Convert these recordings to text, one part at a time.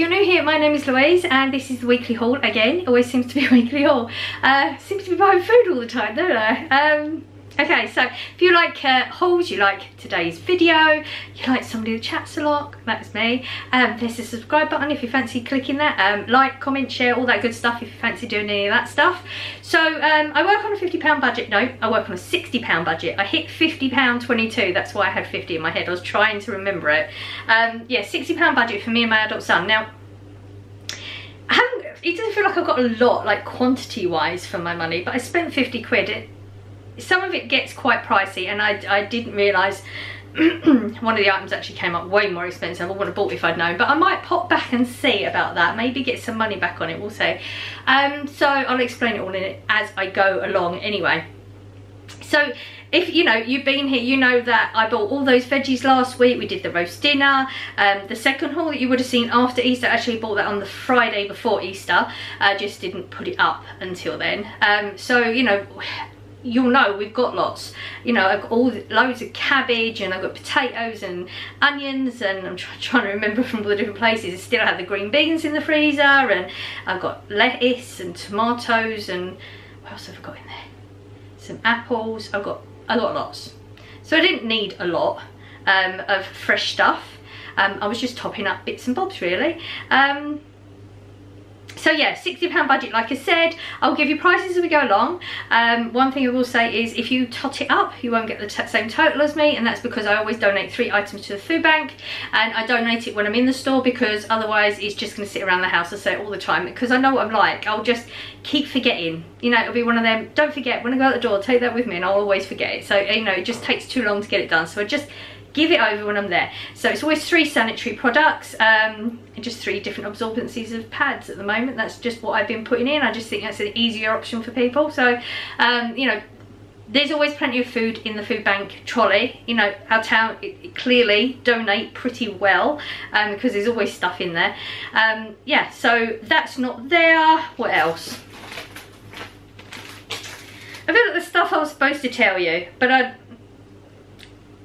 you're new here, my name is Louise and this is the weekly haul again. Always seems to be a weekly haul. Uh, seems to be buying food all the time, don't I? Um, Okay, so if you like uh, hauls, you like today's video, you like somebody who chats a lot, that's me. Um, there's a subscribe button if you fancy clicking that. Um, like, comment, share, all that good stuff if you fancy doing any of that stuff. So um, I work on a £50 budget. No, I work on a £60 budget. I hit £50.22. That's why I had 50 in my head. I was trying to remember it. Um, yeah, £60 budget for me and my adult son. Now, it doesn't feel like I've got a lot, like quantity wise for my money, but I spent 50 quid. It, some of it gets quite pricey and I, I didn't realise one of the items actually came up way more expensive. I would have bought if I'd known, but I might pop back and see about that. Maybe get some money back on it, we'll see. Um, so I'll explain it all in it as I go along anyway. So if you know you've been here you know that I bought all those veggies last week. We did the roast dinner. Um, the second haul that you would have seen after Easter actually bought that on the Friday before Easter. I just didn't put it up until then. Um, so you know you'll know we've got lots. You know I've got all loads of cabbage and I've got potatoes and onions and I'm try trying to remember from all the different places. I still have the green beans in the freezer and I've got lettuce and tomatoes and what else have I got in there? Some apples. I've got I got lots so I didn't need a lot um, of fresh stuff. Um, I was just topping up bits and bobs really. Um, so yeah 60 pound budget like i said i'll give you prices as we go along. Um, one thing i will say is if you tot it up you won't get the same total as me and that's because i always donate three items to the food bank and i donate it when i'm in the store because otherwise it's just going to sit around the house i say it all the time because i know what i'm like. I'll just keep forgetting. You know it'll be one of them don't forget when i go out the door take that with me and i'll always forget it. So you know it just takes too long to get it done. So i just give it over when I'm there. So it's always three sanitary products um, and just three different absorbencies of pads at the moment. That's just what I've been putting in. I just think that's an easier option for people. So, um, you know, there's always plenty of food in the food bank trolley. You know, our town it, it clearly donate pretty well um, because there's always stuff in there. Um, yeah, so that's not there. What else? I feel like the stuff I was supposed to tell you, but I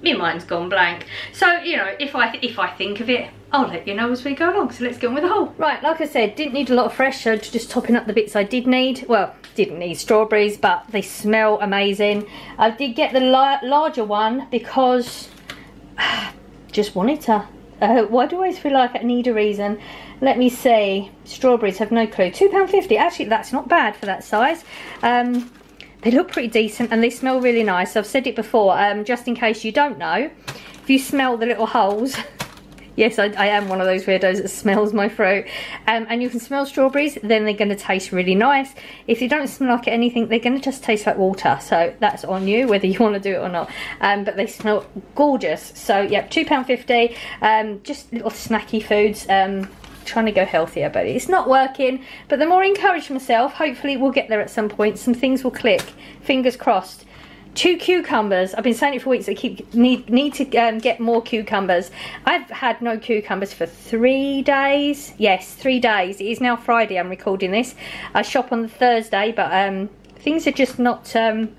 my mind's gone blank. So, you know, if I if I think of it, I'll let you know as we go along. So let's get on with the haul. Right, like I said, didn't need a lot of fresh, so just topping up the bits I did need. Well, didn't need strawberries, but they smell amazing. I did get the la larger one because just wanted to. Uh, why do I always feel like I need a reason? Let me see. Strawberries have no clue. £2.50. Actually, that's not bad for that size. Um, they look pretty decent and they smell really nice. I've said it before, um, just in case you don't know, if you smell the little holes, yes, I, I, am one of those weirdos that smells my throat, um, and you can smell strawberries, then they're going to taste really nice. If you don't smell like anything, they're going to just taste like water, so that's on you, whether you want to do it or not. Um, but they smell gorgeous. So, yeah, £2.50, um, just little snacky foods. Trying to go healthier, but it's not working. But the more I encourage myself, hopefully we'll get there at some point. Some things will click. Fingers crossed. Two cucumbers. I've been saying it for weeks. I keep need need to um, get more cucumbers. I've had no cucumbers for three days. Yes, three days. It is now Friday. I'm recording this. I shop on Thursday, but um, things are just not um,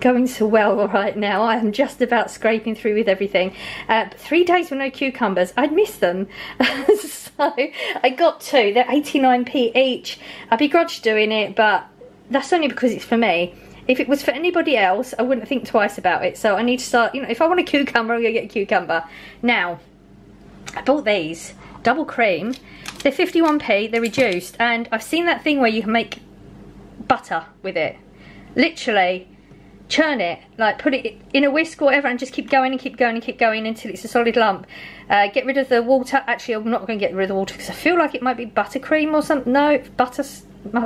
going so well right now. I am just about scraping through with everything. Uh, three days with no cucumbers. I'd miss them. so I got two. They're 89p each. I begrudge doing it, but that's only because it's for me. If it was for anybody else, I wouldn't think twice about it. So I need to start, you know, if I want a cucumber, I'm going to get a cucumber. Now, I bought these. Double cream. They're 51p, they're reduced. And I've seen that thing where you can make butter with it. Literally, churn it, like put it in a whisk or whatever and just keep going and keep going and keep going until it's a solid lump. Uh, get rid of the water. Actually, I'm not going to get rid of the water because I feel like it might be buttercream or something. No, butter,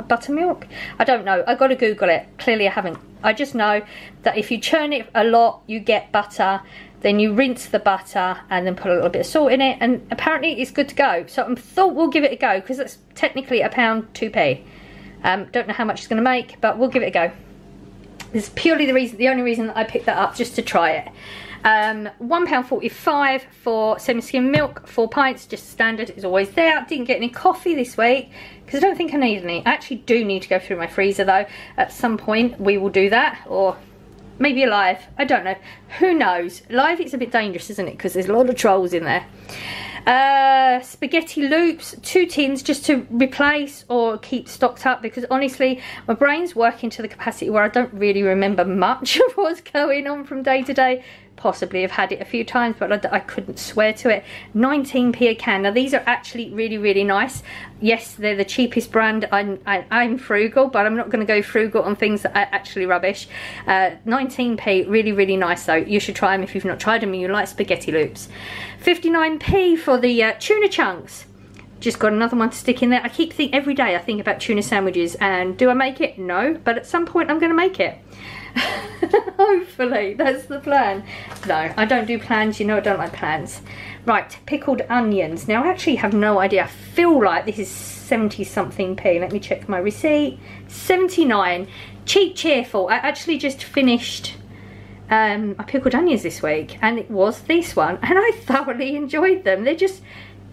buttermilk? I don't know. i got to Google it. Clearly I haven't. I just know that if you churn it a lot, you get butter. Then you rinse the butter and then put a little bit of salt in it. And apparently it's good to go. So I thought we'll give it a go because it's technically a pound 2p. Um, don't know how much it's going to make, but we'll give it a go. This is purely the reason, the only reason that I picked that up, just to try it. Um, £1.45 for semi-skim milk, 4 pints, just standard, is always there. Didn't get any coffee this week, because I don't think I need any. I actually do need to go through my freezer though. At some point we will do that, or maybe alive, I don't know. Who knows? Live it's a bit dangerous, isn't it? Because there's a lot of trolls in there. Uh, spaghetti loops, two tins just to replace or keep stocked up because honestly, my brain's working to the capacity where I don't really remember much of what's going on from day to day possibly have had it a few times but I, I, couldn't swear to it. 19p a can. Now these are actually really really nice. Yes they're the cheapest brand. I'm, I, i am frugal but I'm not going to go frugal on things that are actually rubbish. Uh, 19p really really nice though. You should try them if you've not tried them and you like spaghetti loops. 59p for the uh, tuna chunks. Just got another one to stick in there. I keep thinking every day I think about tuna sandwiches and do I make it? No but at some point I'm going to make it Hopefully, that's the plan. No, I don't do plans. You know I don't like plans. Right, pickled onions. Now, I actually have no idea. I feel like this is 70 something p. Let me check my receipt. 79. Cheap, cheerful. I actually just finished um, my pickled onions this week and it was this one and I thoroughly enjoyed them. They just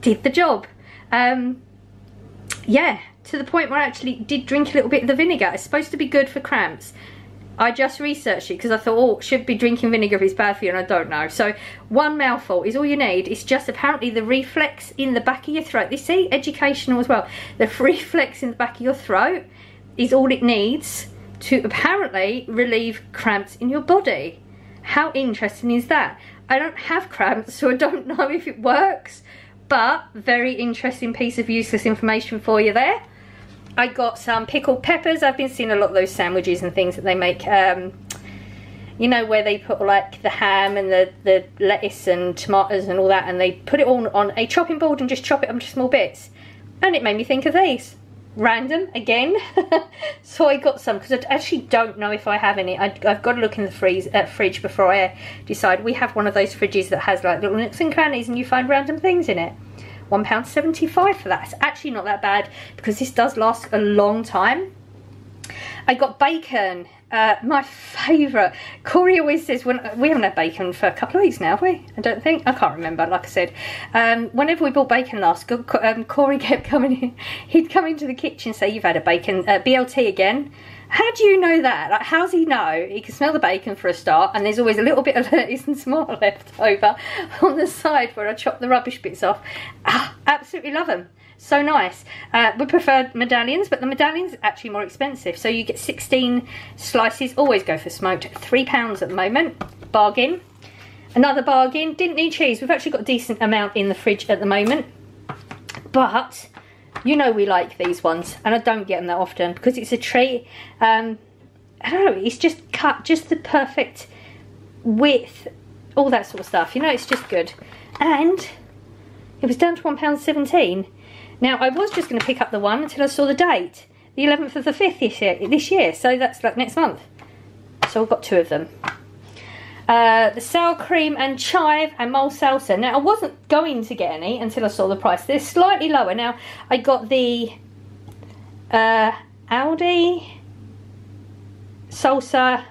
did the job. Um, yeah, to the point where I actually did drink a little bit of the vinegar. It's supposed to be good for cramps. I just researched it because I thought, oh, should be drinking vinegar if it's bad for you, and I don't know. So one mouthful is all you need. It's just apparently the reflex in the back of your throat. This see, educational as well. The reflex in the back of your throat is all it needs to apparently relieve cramps in your body. How interesting is that? I don't have cramps, so I don't know if it works, but very interesting piece of useless information for you there. I got some pickled peppers. I've been seeing a lot of those sandwiches and things that they make. Um, you know where they put like the ham and the, the lettuce and tomatoes and all that and they put it all on a chopping board and just chop it up into small bits. And it made me think of these. Random, again. so I got some because I actually don't know if I have any. I, have got to look in the freeze, uh, fridge before I decide. We have one of those fridges that has like little nooks and crannies and you find random things in it. £1.75 for that. It's actually not that bad because this does last a long time. I got bacon, uh, my favourite. Corey always says, when we haven't had bacon for a couple of weeks now, have we? I don't think. I can't remember, like I said. Um, whenever we bought bacon last, um, Corey kept coming in. He'd come into the kitchen and say, you've had a bacon, uh, BLT again. How do you know that? Like, how's he know? He can smell the bacon for a start, and there's always a little bit of lettuce and tomato left over on the side where I chop the rubbish bits off. Ah, absolutely love them. So nice. Uh, we prefer medallions, but the medallions are actually more expensive. So you get 16 slices. Always go for smoked. £3 at the moment. Bargain. Another bargain. Didn't need cheese. We've actually got a decent amount in the fridge at the moment. But you know we like these ones, and I don't get them that often because it's a treat. Um, I don't know, it's just cut just the perfect width, all that sort of stuff. You know, it's just good. And it was down to £1.17. Now, I was just going to pick up the one until I saw the date. The 11th of the 5th this year, this year so that's like next month. So I've got two of them. Uh, the sour cream and chive and mole salsa. Now, I wasn't going to get any until I saw the price. They're slightly lower. Now, I got the uh, Aldi salsa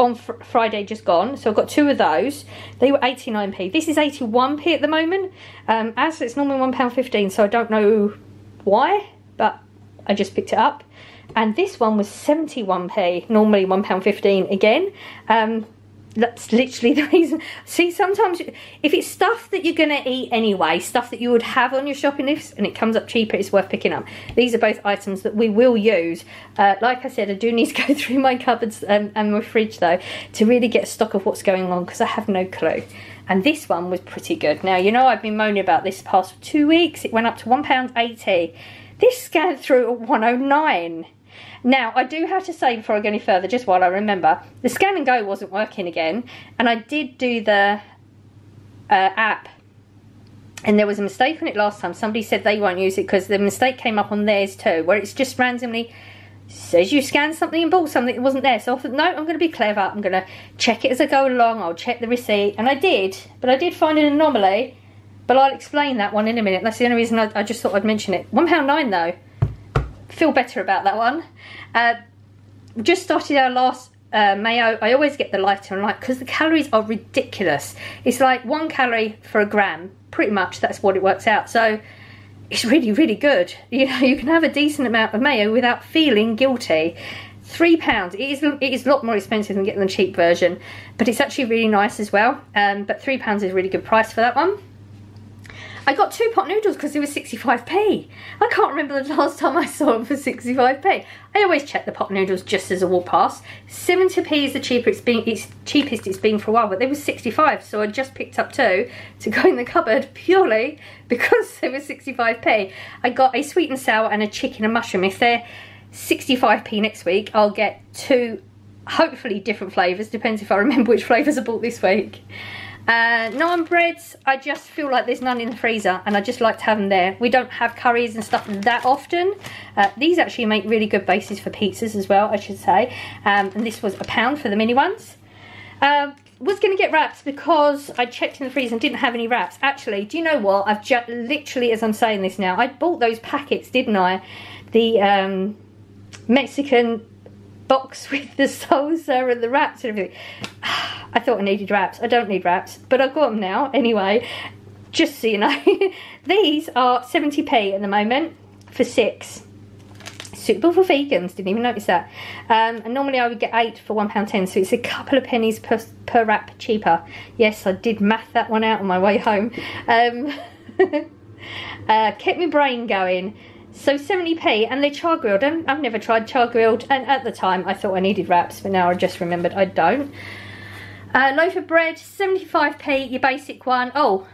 on fr Friday just gone. So I've got two of those. They were 89p. This is 81p at the moment. Um, as it's normally £1.15, so I don't know why, but I just picked it up. And this one was 71p, normally £1.15 again. Um, that's literally the reason. See, sometimes if it's stuff that you're going to eat anyway, stuff that you would have on your shopping list and it comes up cheaper, it's worth picking up. These are both items that we will use. Uh, like I said, I do need to go through my cupboards um, and my fridge though to really get stock of what's going on because I have no clue. And this one was pretty good. Now, you know I've been moaning about this past two weeks. It went up to £1.80. This scanned through at 109 now, I do have to say before I go any further, just while I remember, the scan and go wasn't working again, and I did do the uh, app, and there was a mistake on it last time. Somebody said they won't use it because the mistake came up on theirs too, where it's just randomly says you scanned something and bought something that wasn't there. So I thought, no, I'm going to be clever. I'm going to check it as I go along. I'll check the receipt. And I did, but I did find an anomaly. But I'll explain that one in a minute. That's the only reason I, I just thought I'd mention it. £1.9 though feel better about that one. Uh, just started our last uh, mayo. I always get the lighter and light because the calories are ridiculous. It's like one calorie for a gram. Pretty much that's what it works out. So it's really, really good. You know, you can have a decent amount of mayo without feeling guilty. Three pounds. It is, it is a lot more expensive than getting the cheap version, but it's actually really nice as well. Um, but three pounds is a really good price for that one. I got two pot noodles because they were 65p. I can't remember the last time I saw them for 65p. I always check the pot noodles just as I walk past. 70p is the cheaper it's been, it's cheapest it's been for a while, but they were 65, so I just picked up two to go in the cupboard purely because they were 65p. I got a sweet and sour and a chicken and mushroom. If they're 65p next week, I'll get two hopefully different flavours, depends if I remember which flavours I bought this week. Uh, naan breads, I just feel like there's none in the freezer and I just like to have them there. We don't have curries and stuff that often. Uh, these actually make really good bases for pizzas as well, I should say. Um, and this was a pound for the mini ones. Uh, was going to get wraps because I checked in the freezer and didn't have any wraps. Actually, do you know what? I've just literally, as I'm saying this now, I bought those packets, didn't I? The um, Mexican box with the salsa and the wraps and everything. I thought I needed wraps. I don't need wraps, but I've got them now anyway. Just so you know. These are 70p at the moment for six. Suitable for vegans, didn't even notice that. Um, and normally I would get eight for £1.10, so it's a couple of pennies per, per wrap cheaper. Yes, I did math that one out on my way home. Um, uh, kept my brain going. So 70p and they're char grilled. I've never tried char grilled and at the time I thought I needed wraps but now I just remembered I don't. Uh, loaf of bread, 75p, your basic one. Oh,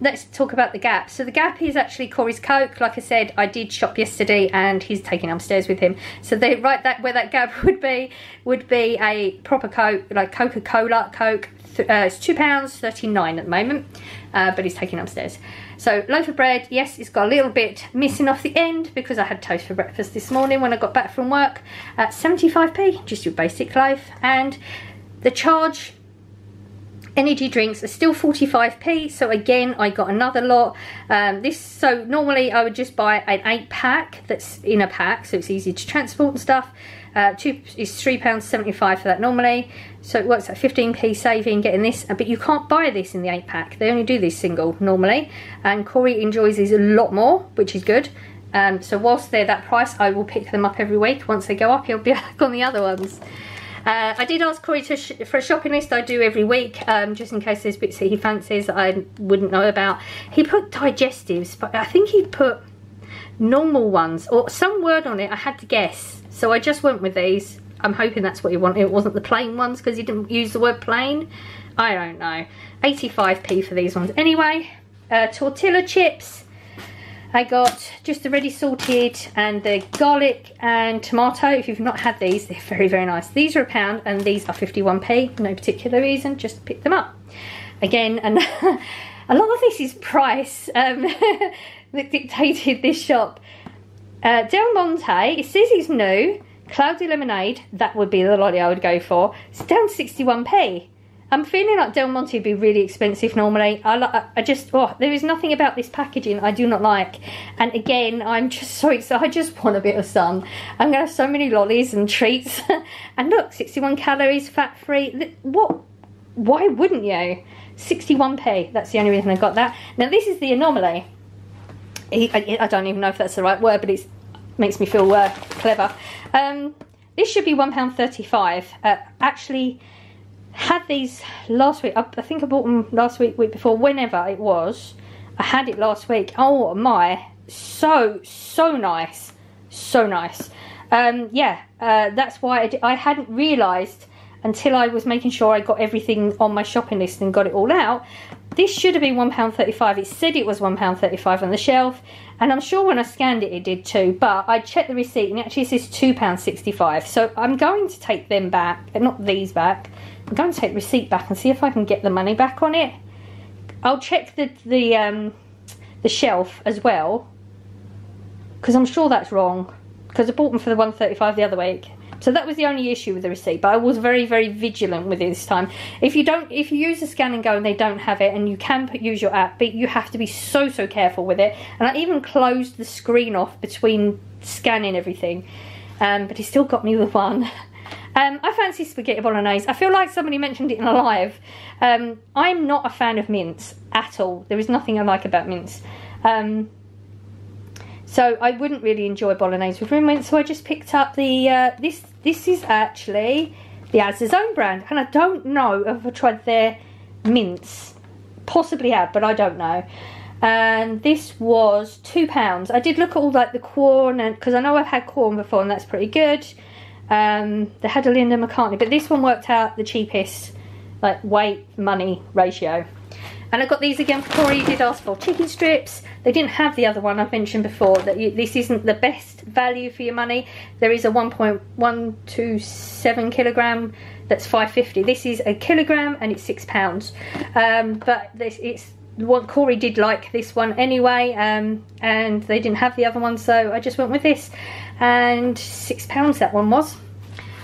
let's talk about the Gap. So the Gap is actually Corey's Coke. Like I said, I did shop yesterday and he's taking upstairs with him. So they right that where that Gap would be would be a proper Coke, like Coca-Cola Coke. Uh, it's £2.39 at the moment, uh, but he's taking upstairs. So loaf of bread, yes, it's got a little bit missing off the end because I had toast for breakfast this morning when I got back from work. At 75p, just your basic loaf. And the charge energy drinks are still 45p so again I got another lot um, this so normally I would just buy an eight pack that's in a pack so it's easy to transport and stuff uh, two is £3.75 for that normally so it works at 15p saving getting this. But you can't buy this in the eight pack. They only do this single normally. And Corey enjoys these a lot more which is good. Um, so whilst they're that price I will pick them up every week. Once they go up he'll be back on the other ones. Uh, I did ask Corey for a shopping list. I do every week, um, just in case there's bits that he fancies that I wouldn't know about. He put digestives, but I think he put normal ones, or some word on it, I had to guess. So I just went with these. I'm hoping that's what he wanted. It wasn't the plain ones because he didn't use the word plain. I don't know. 85p for these ones. Anyway, uh, tortilla chips. I got just the ready salted and the garlic and tomato. If you've not had these, they're very, very nice. These are a pound and these are 51p. No particular reason, just pick them up. Again, and a lot of this is price um, that dictated this shop. Uh, Del Monte, it says it's new. Cloudy Lemonade, that would be the lolly I would go for. It's down 61p. I'm feeling like Del Monte would be really expensive normally. I, I just, oh, there is nothing about this packaging I do not like. And again, I'm just so excited. I just want a bit of sun. I'm going to have so many lollies and treats. and look, 61 calories, fat-free. What? Why wouldn't you? 61p. That's the only reason I got that. Now, this is the anomaly. I, don't even know if that's the right word, but it makes me feel uh, clever. Um, this should be £1.35. Uh, actually had these last week. I, I think I bought them last week, week before, whenever it was. I had it last week. Oh my, so, so nice. So nice. Um, yeah, uh, that's why I, I hadn't realised until I was making sure I got everything on my shopping list and got it all out. This should have been £1.35. It said it was £1.35 on the shelf. And I'm sure when I scanned it, it did too. But I checked the receipt and it actually says £2.65. So I'm going to take them back, not these back. I'm going to take the receipt back and see if I can get the money back on it. I'll check the the um, the shelf as well because I'm sure that's wrong because I bought them for the 135 the other week. So that was the only issue with the receipt, but I was very, very vigilant with it this time. If you don't, if you use the scan and go and they don't have it, and you can put, use your app, but you have to be so, so careful with it. And I even closed the screen off between scanning everything, um, but he still got me with one. Um, I fancy spaghetti bolognese. I feel like somebody mentioned it in a live. Um, I'm not a fan of mince at all. There is nothing I like about mince. Um, so I wouldn't really enjoy bolognese with mince, so I just picked up the, uh, this This is actually the Asda's own brand, and I don't know if I tried their mince. Possibly have, but I don't know. and this was two pounds. I did look at all like the Quorn and because I know I've had Quorn before and that's pretty good. Um, they had a Linda McCartney, but this one worked out the cheapest, like weight money ratio. And I got these again for Corey, did ask for chicken strips. They didn't have the other one I've mentioned before, that you, this isn't the best value for your money. There is a 1.127 kilogram that's 550. This is a kilogram and it's six pounds. Um, but this, it's what Corey did like this one anyway, um, and they didn't have the other one, so I just went with this. And six pounds that one was.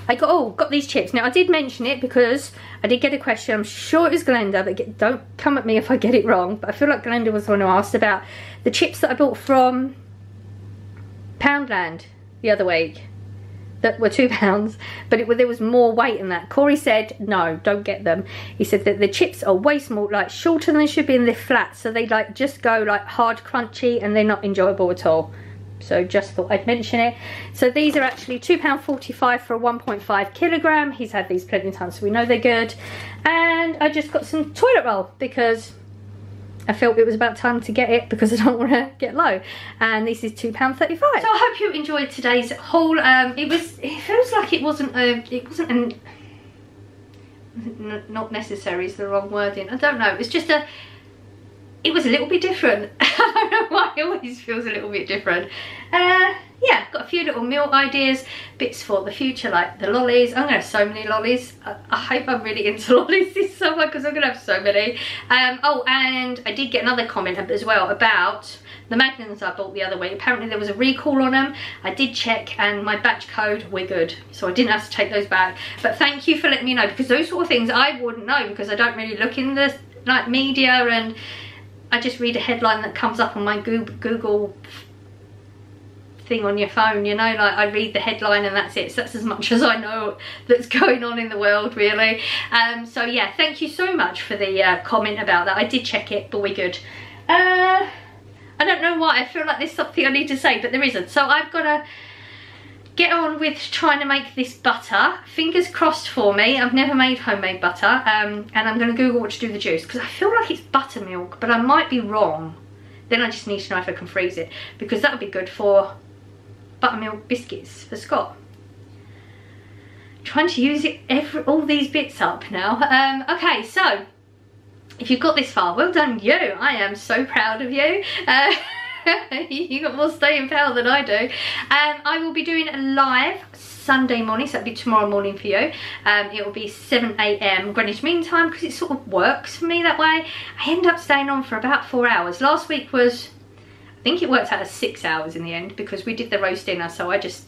I got oh got these chips. Now I did mention it because I did get a question. I'm sure it was Glenda, but get, don't come at me if I get it wrong. But I feel like Glenda was the one who asked about the chips that I bought from Poundland the other week that were two pounds but it, there was more weight in that Corey said no don't get them he said that the chips are way small like shorter than they should be and they're flat so they like just go like hard crunchy and they're not enjoyable at all so just thought I'd mention it. So these are actually £2.45 for a 1.5 kilogram. He's had these plenty of times so we know they're good. And I just got some toilet roll because I felt it was about time to get it because I don't want to get low. And this is £2.35. So I hope you enjoyed today's haul. Um, it was, it feels like it wasn't a, it wasn't an, not necessary is the wrong wording. I don't know. It's just a, it was a little bit different. I don't know why it always feels a little bit different. Uh, yeah, got a few little meal ideas, bits for the future like the lollies. I'm gonna have so many lollies. I, I hope I'm really into lollies this summer because I'm gonna have so many. Um, oh, and I did get another comment as well about the magnums I bought the other week. Apparently there was a recall on them. I did check and my batch code, we're good. So I didn't have to take those back. But thank you for letting me know because those sort of things I wouldn't know because I don't really look in the like media and I just read a headline that comes up on my Google thing on your phone you know like I read the headline and that's it. So that's as much as I know that's going on in the world really. Um, so yeah thank you so much for the uh, comment about that. I did check it but we're good. Uh, I don't know why. I feel like there's something I need to say but there isn't. So I've got a get on with trying to make this butter. Fingers crossed for me. I've never made homemade butter. Um, and I'm going to Google what to do with the juice. Because I feel like it's buttermilk. But I might be wrong. Then I just need to know if I can freeze it. Because that would be good for buttermilk biscuits for Scott. Trying to use it every, all these bits up now. Um, okay, so if you've got this far, well done you. I am so proud of you. Uh, you got more staying power than I do. Um, I will be doing a live Sunday morning, so that'll be tomorrow morning for you. Um, it will be 7am Greenwich Mean Time because it sort of works for me that way. I end up staying on for about four hours. Last week was, I think it worked out as six hours in the end because we did the roast dinner, so I just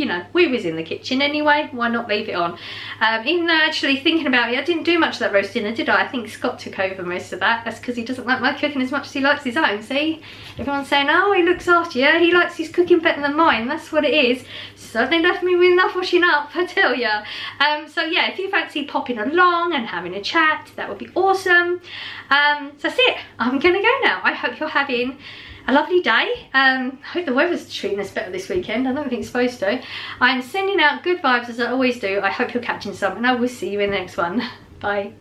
you know, we was in the kitchen anyway, why not leave it on? Um, even though actually thinking about it, I didn't do much of that roast dinner, did I? I think Scott took over most of that. That's because he doesn't like my cooking as much as he likes his own, see? Everyone's saying, oh, he looks after you, he likes his cooking better than mine, that's what it is. Certainly left me with enough washing up, I tell ya. Um, so yeah, if you fancy popping along and having a chat, that would be awesome. Um, so that's it, I'm gonna go now. I hope you're having a lovely day. Um, hope the weather's treating us better this weekend. I don't think it's supposed to. I'm sending out good vibes as I always do. I hope you're catching some and I will see you in the next one. Bye.